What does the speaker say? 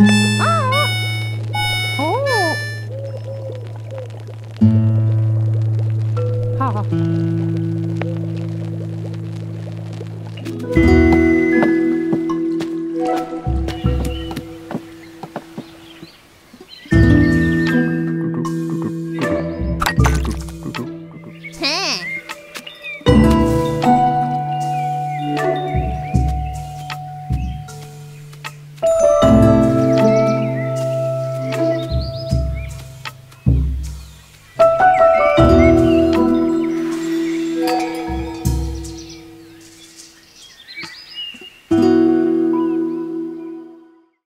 아+아오+오+++.